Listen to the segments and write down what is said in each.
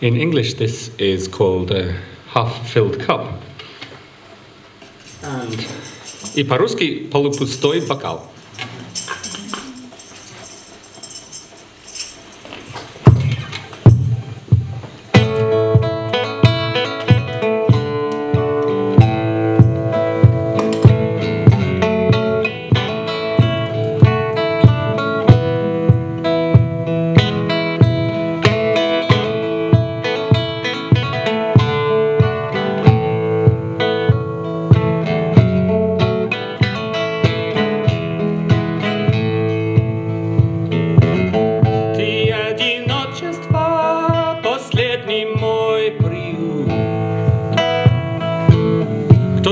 In English, this is called a half-filled cup. And и по-русски полупустой бокал.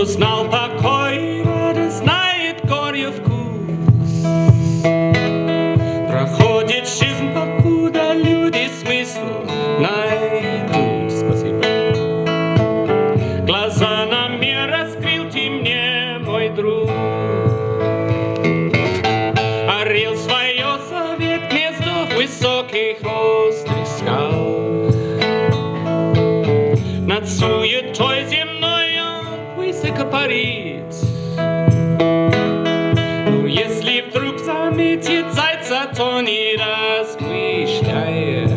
Кто знал покой, радость, знает горю вкус. Проходит жизнь, покуда люди смысл найдут. Спасибо. Глаза на мир раскрыл ты мне, мой друг. Парит. Но если вдруг заметит зайца, то не размышляя.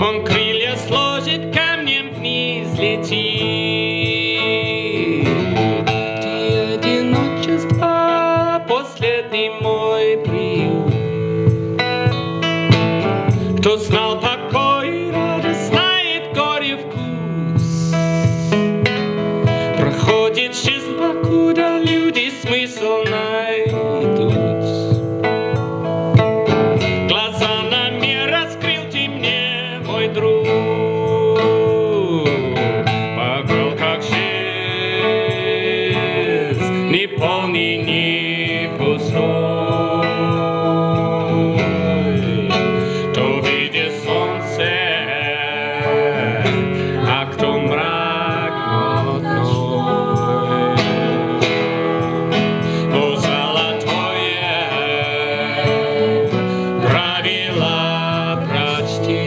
Он крылья сложит, камнем вниз летит. Ты одиночество, последний мой приют. Кто знал жизнь, покуда люди смысл найдут.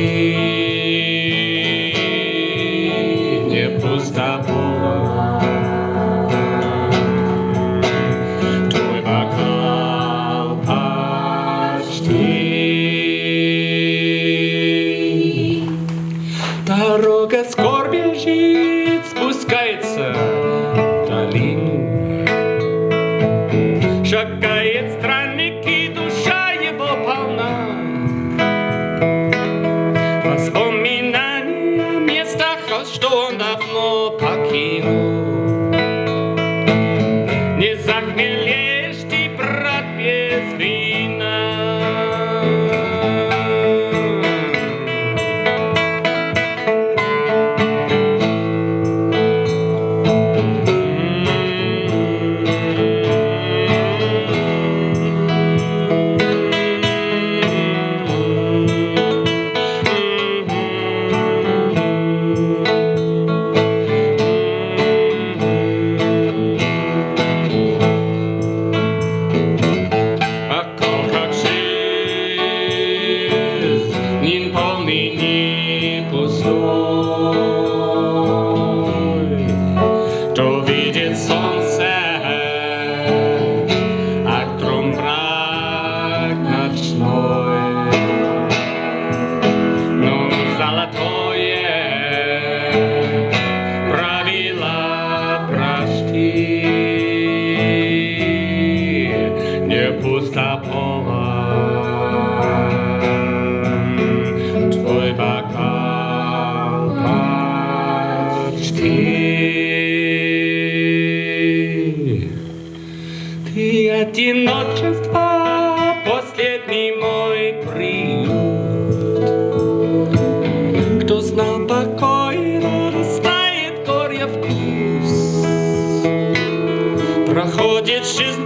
see. poslušni. Ты одиночество, последний мой приют. Кто знал покой, растает горя вкус. Проходит жизнь,